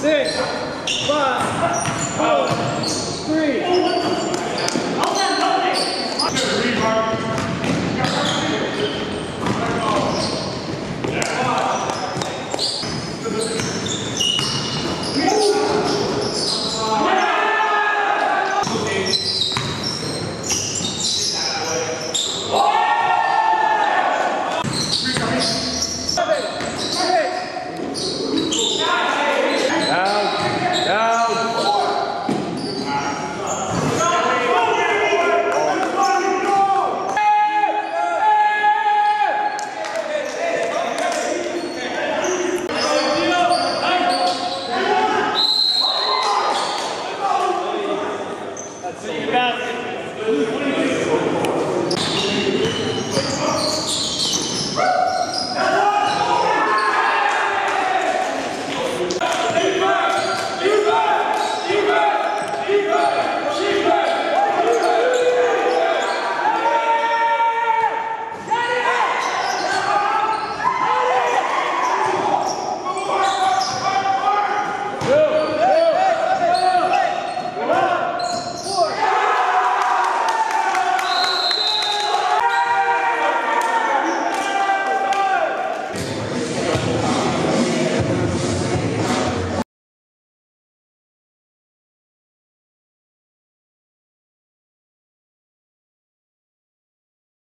四 Amém.